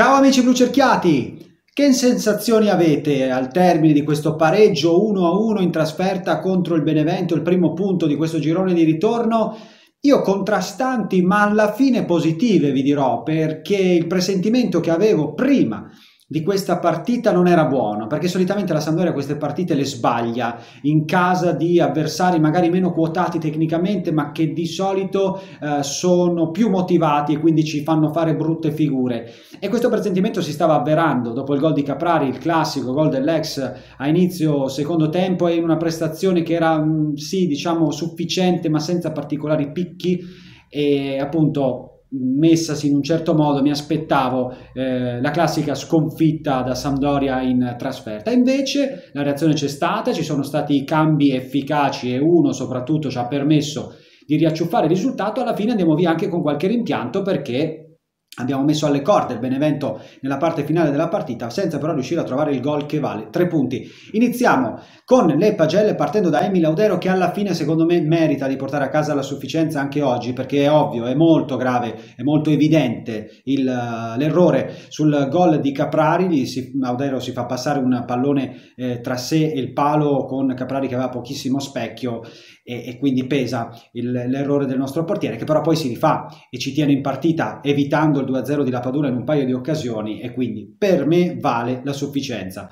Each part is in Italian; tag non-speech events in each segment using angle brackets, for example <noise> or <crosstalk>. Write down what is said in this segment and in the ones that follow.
Ciao amici blucerchiati! Che sensazioni avete al termine di questo pareggio 1-1 in trasferta contro il Benevento, il primo punto di questo girone di ritorno? Io contrastanti, ma alla fine positive vi dirò, perché il presentimento che avevo prima di questa partita non era buono, perché solitamente la Sampdoria queste partite le sbaglia in casa di avversari magari meno quotati tecnicamente, ma che di solito eh, sono più motivati e quindi ci fanno fare brutte figure. E questo presentimento si stava avverando dopo il gol di Caprari, il classico gol dell'ex a inizio secondo tempo e in una prestazione che era mm, sì, diciamo sufficiente, ma senza particolari picchi e appunto messasi in un certo modo, mi aspettavo eh, la classica sconfitta da Sampdoria in trasferta. Invece la reazione c'è stata, ci sono stati cambi efficaci e uno soprattutto ci ha permesso di riacciuffare il risultato. Alla fine andiamo via anche con qualche rimpianto perché Abbiamo messo alle corde il Benevento nella parte finale della partita senza però riuscire a trovare il gol che vale. Tre punti. Iniziamo con le pagelle partendo da Emil Laudero che alla fine secondo me merita di portare a casa la sufficienza anche oggi perché è ovvio, è molto grave, è molto evidente il, l'errore sul gol di Caprari. Si, Laudero si fa passare un pallone eh, tra sé e il palo con Caprari che aveva pochissimo specchio e, e quindi pesa l'errore del nostro portiere che però poi si rifà e ci tiene in partita evitando il 2-0 di Lapadula in un paio di occasioni e quindi per me vale la sufficienza.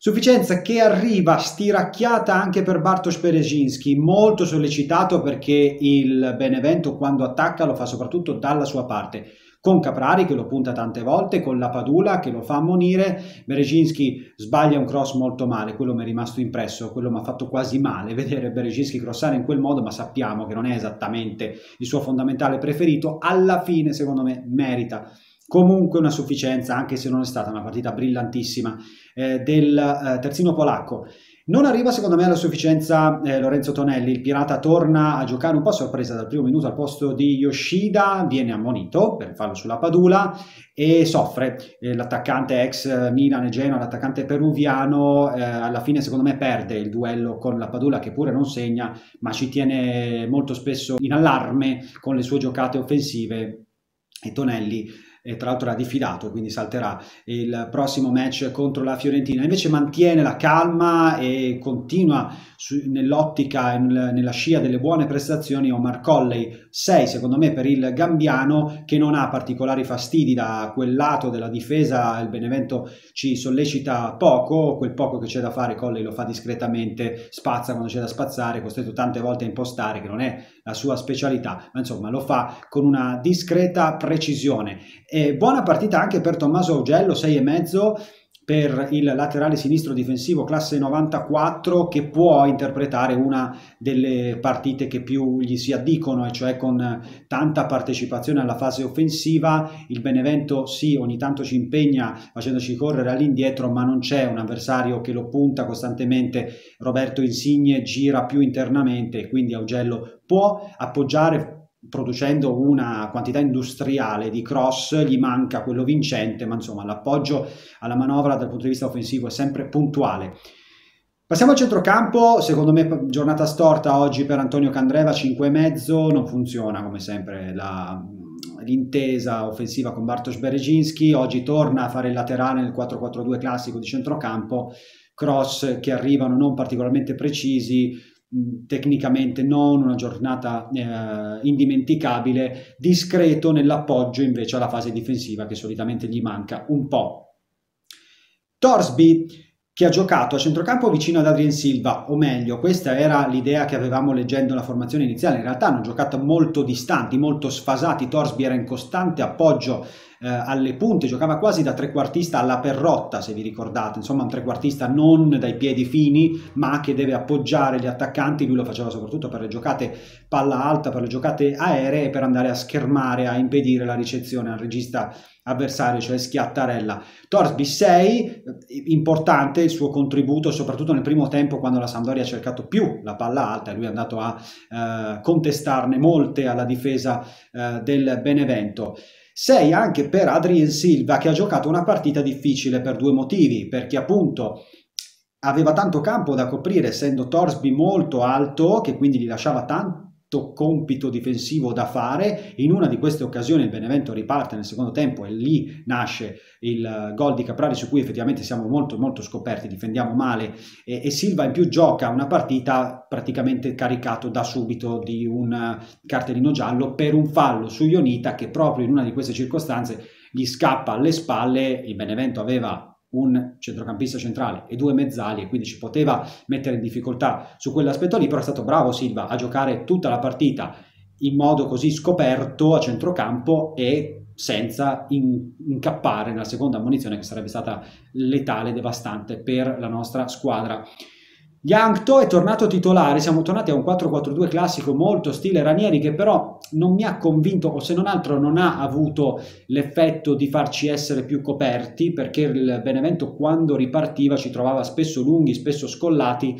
Sufficienza che arriva stiracchiata anche per Bartosz Perezinski, molto sollecitato perché il Benevento quando attacca lo fa soprattutto dalla sua parte. Con Caprari che lo punta tante volte, con la Padula che lo fa ammonire, Berezinski sbaglia un cross molto male, quello mi è rimasto impresso, quello mi ha fatto quasi male <laughs> vedere Berezinski crossare in quel modo, ma sappiamo che non è esattamente il suo fondamentale preferito, alla fine secondo me merita comunque una sufficienza, anche se non è stata una partita brillantissima eh, del eh, terzino polacco. Non arriva secondo me alla sufficienza eh, Lorenzo Tonelli, il pirata torna a giocare un po' a sorpresa dal primo minuto al posto di Yoshida, viene ammonito per farlo sulla Padula e soffre. Eh, l'attaccante ex Milan e Genoa, l'attaccante peruviano, eh, alla fine secondo me perde il duello con la Padula che pure non segna, ma ci tiene molto spesso in allarme con le sue giocate offensive e Tonelli e tra l'altro era diffidato, quindi salterà il prossimo match contro la Fiorentina. Invece mantiene la calma e continua nell'ottica e nella scia delle buone prestazioni Omar Colley, 6 secondo me per il Gambiano che non ha particolari fastidi da quel lato della difesa, il Benevento ci sollecita poco, quel poco che c'è da fare Colley lo fa discretamente, spazza quando c'è da spazzare, costretto tante volte a impostare che non è la sua specialità, ma insomma lo fa con una discreta precisione. Buona partita anche per Tommaso Augello, 6,5 per il laterale sinistro difensivo classe 94 che può interpretare una delle partite che più gli si addicono e cioè con tanta partecipazione alla fase offensiva. Il Benevento sì ogni tanto ci impegna facendoci correre all'indietro ma non c'è un avversario che lo punta costantemente. Roberto Insigne gira più internamente quindi Augello può appoggiare producendo una quantità industriale di cross, gli manca quello vincente, ma insomma l'appoggio alla manovra dal punto di vista offensivo è sempre puntuale. Passiamo al centrocampo, secondo me giornata storta oggi per Antonio Candreva, 5,5, non funziona come sempre la, l'intesa offensiva con Bartosz Berezinski, oggi torna a fare il laterale nel 4-4-2 classico di centrocampo, cross che arrivano non particolarmente precisi, tecnicamente non una giornata eh, indimenticabile, discreto nell'appoggio invece alla fase difensiva che solitamente gli manca un po'. Torsby che ha giocato a centrocampo vicino ad Adrien Silva, o meglio, questa era l'idea che avevamo leggendo la formazione iniziale, in realtà hanno giocato molto distanti, molto sfasati, Torsby era in costante appoggio eh, alle punte, giocava quasi da trequartista alla perrotta, se vi ricordate, insomma un trequartista non dai piedi fini, ma che deve appoggiare gli attaccanti, lui lo faceva soprattutto per le giocate palla alta, per le giocate aeree per andare a schermare, a impedire la ricezione al regista avversario, cioè Schiattarella. Torsby 6, importante il suo contributo, soprattutto nel primo tempo quando la Sampdoria ha cercato più la palla alta e lui è andato a eh, contestarne molte alla difesa eh, del Benevento. 6 anche per Adrien Silva che ha giocato una partita difficile per due motivi, perché appunto aveva tanto campo da coprire essendo Torsby molto alto che quindi gli lasciava tan- netto compito difensivo da fare. In una di queste occasioni il Benevento riparte nel secondo tempo e lì nasce il gol di Caprari su cui effettivamente siamo molto molto scoperti, difendiamo male e, e Silva in più gioca una partita praticamente caricato da subito di un cartellino giallo per un fallo su Ionita che proprio in una di queste circostanze gli scappa alle spalle, il Benevento aveva un centrocampista centrale e due mezzali e quindi ci poteva mettere in difficoltà su quell'aspetto lì, però è stato bravo Silva a giocare tutta la partita in modo così scoperto a centrocampo e senza in, incappare nella seconda munizione che sarebbe stata letale, devastante per la nostra squadra. Yankto è tornato titolare, siamo tornati a un 4-4-2 classico molto stile Ranieri che però non mi ha convinto o se non altro non ha avuto l'effetto di farci essere più coperti perché il Benevento quando ripartiva ci trovava spesso lunghi, spesso scollati.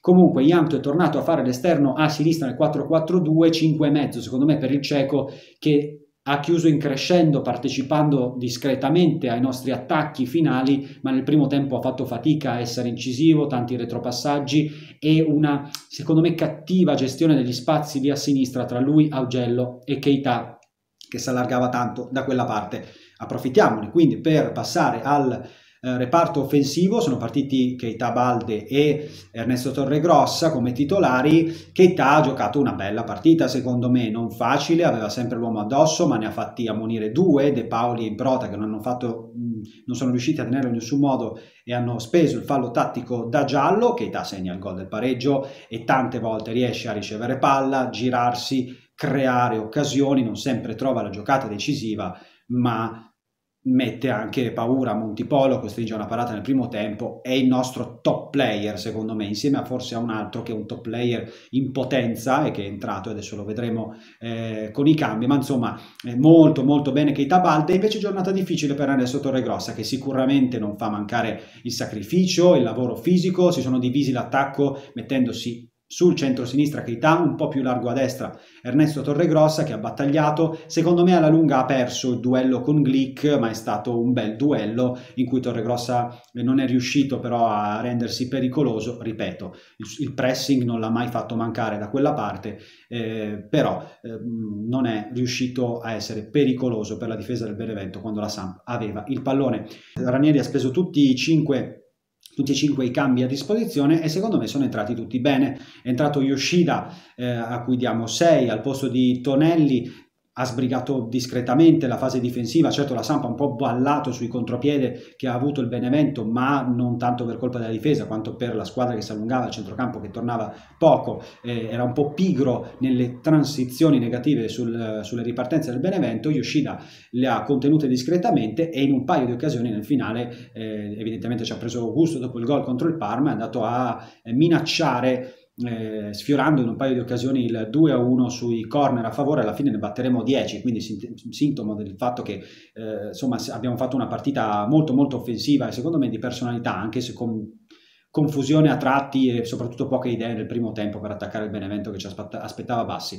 Comunque Yankto è tornato a fare l'esterno a sinistra nel 4-4-2, 5,5 secondo me per il cieco che ha chiuso in crescendo partecipando discretamente ai nostri attacchi finali, ma nel primo tempo ha fatto fatica a essere incisivo, tanti retropassaggi e una, secondo me, cattiva gestione degli spazi lì a sinistra tra lui, Augello e Keita, che si allargava tanto da quella parte. Approfittiamone quindi per passare al eh, reparto offensivo sono partiti Keita Balde e Ernesto Torregrossa come titolari. Keita ha giocato una bella partita, secondo me, non facile, aveva sempre l'uomo addosso, ma ne ha fatti ammonire due, De Paoli e Improta, che non, hanno fatto, non sono riusciti a tenerlo in nessun modo e hanno speso il fallo tattico da giallo. Keita segna il gol del pareggio e tante volte riesce a ricevere palla, girarsi, creare occasioni, non sempre trova la giocata decisiva, ma mette anche paura a Montipolo, costringe una parata nel primo tempo, è il nostro top player secondo me, insieme a forse a un altro che è un top player in potenza e che è entrato, adesso lo vedremo eh, con i cambi, ma insomma molto molto bene Keita Balde, invece giornata difficile per adesso Torregrossa che sicuramente non fa mancare il sacrificio, il lavoro fisico, si sono divisi l'attacco mettendosi sul centro-sinistra Keita, un po' più largo a destra Ernesto Torregrossa che ha battagliato, secondo me alla lunga ha perso il duello con Glick, ma è stato un bel duello in cui Torregrossa non è riuscito però a rendersi pericoloso, ripeto, il, il pressing non l'ha mai fatto mancare da quella parte, eh, però eh, non è riuscito a essere pericoloso per la difesa del Benevento quando la Samp aveva il pallone. Ranieri ha speso tutti i cinque tutti e cinque i cambi a disposizione e secondo me sono entrati tutti bene. È entrato Yoshida eh, a cui diamo 6 al posto di Tonelli ha sbrigato discretamente la fase difensiva, certo la Sampa un po' ballato sui contropiede che ha avuto il Benevento, ma non tanto per colpa della difesa quanto per la squadra che si allungava, il centrocampo che tornava poco, eh, era un po' pigro nelle transizioni negative sul, sulle ripartenze del Benevento, Yoshida le ha contenute discretamente e in un paio di occasioni nel finale eh, evidentemente ci ha preso gusto dopo il gol contro il Parma, è andato a eh, minacciare eh, sfiorando in un paio di occasioni il 2 a 1 sui corner a favore, alla fine ne batteremo 10, quindi sintomo del fatto che eh, insomma abbiamo fatto una partita molto molto offensiva e secondo me di personalità, anche se con confusione a tratti e soprattutto poche idee nel primo tempo per attaccare il Benevento che ci aspettava bassi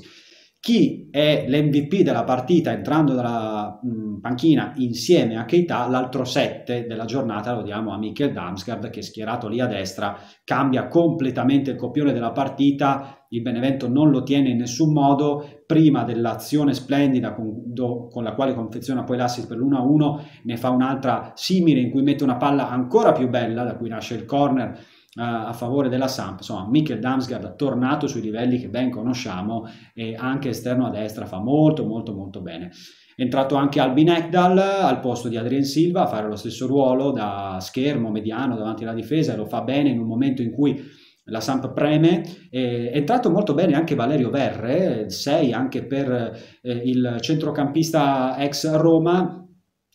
chi è l'MVP della partita entrando dalla mh, panchina insieme a Keita, l'altro 7 della giornata lo diamo a Michael Damsgaard che schierato lì a destra cambia completamente il copione della partita, il Benevento non lo tiene in nessun modo, prima dell'azione splendida con, do, con la quale confeziona poi l'assist per l'1-1 ne fa un'altra simile in cui mette una palla ancora più bella da cui nasce il corner a favore della Samp. Insomma, Mikkel Damsgaard tornato sui livelli che ben conosciamo e anche esterno a destra fa molto molto molto bene. È entrato anche Albin Ekdal al posto di Adrien Silva a fare lo stesso ruolo da schermo mediano davanti alla difesa e lo fa bene in un momento in cui la Samp preme. È entrato molto bene anche Valerio Verre, 6 anche per eh, il centrocampista ex Roma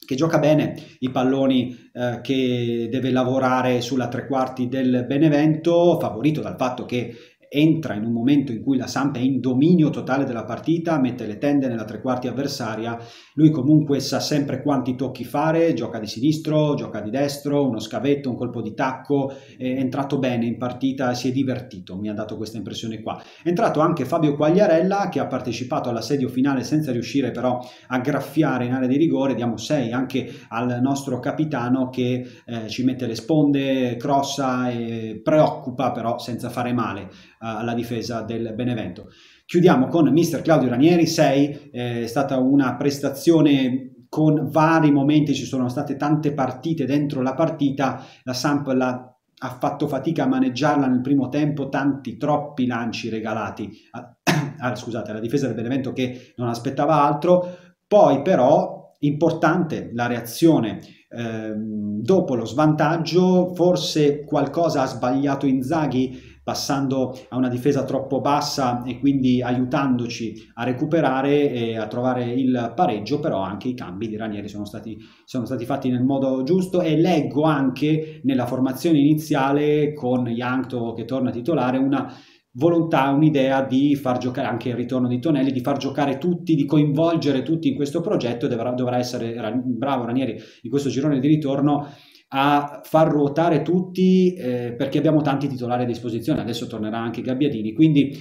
che gioca bene i palloni eh, che deve lavorare sulla tre quarti del Benevento, favorito dal fatto che entra in un momento in cui la Samp è in dominio totale della partita, mette le tende nella tre quarti avversaria, lui comunque sa sempre quanti tocchi fare, gioca di sinistro, gioca di destro, uno scavetto, un colpo di tacco, è entrato bene in partita, si è divertito, mi ha dato questa impressione qua. È entrato anche Fabio Quagliarella che ha partecipato all'assedio finale senza riuscire però a graffiare in area di rigore, diamo 6 anche al nostro capitano che eh, ci mette le sponde, crossa e preoccupa però senza fare male alla difesa del Benevento. Chiudiamo con Mister Claudio Ranieri. 6, è stata una prestazione con vari momenti, ci sono state tante partite dentro la partita, la Samp la, ha fatto fatica a maneggiarla nel primo tempo, tanti, troppi lanci regalati a, <coughs> ah, scusate, alla difesa del Benevento che non aspettava altro, poi però importante la reazione eh, dopo lo svantaggio, forse qualcosa ha sbagliato Inzaghi passando a una difesa troppo bassa e quindi aiutandoci a recuperare e a trovare il pareggio, però anche i cambi di Ranieri sono stati, sono stati fatti nel modo giusto e leggo anche nella formazione iniziale con Yankto che torna titolare una volontà, un'idea di far giocare anche il ritorno di Tonelli, di far giocare tutti, di coinvolgere tutti in questo progetto. E dovrà, dovrà essere bravo Ranieri in questo girone di ritorno a far ruotare tutti eh, perché abbiamo tanti titolari a disposizione, adesso tornerà anche Gabbiadini, quindi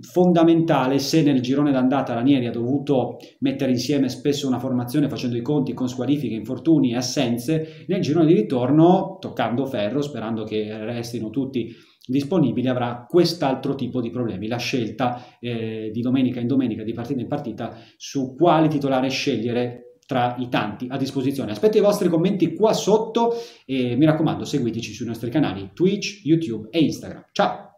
fondamentale se nel girone d'andata Ranieri ha dovuto mettere insieme spesso una formazione facendo i conti con squalifiche, infortuni e assenze, nel girone di ritorno toccando ferro, sperando che restino tutti disponibili, avrà quest'altro tipo di problemi, la scelta eh, di domenica in domenica, di partita in partita, su quale titolare scegliere tra i tanti a disposizione. Aspetto i vostri commenti qua sotto e mi raccomando seguiteci sui nostri canali Twitch, YouTube e Instagram. Ciao!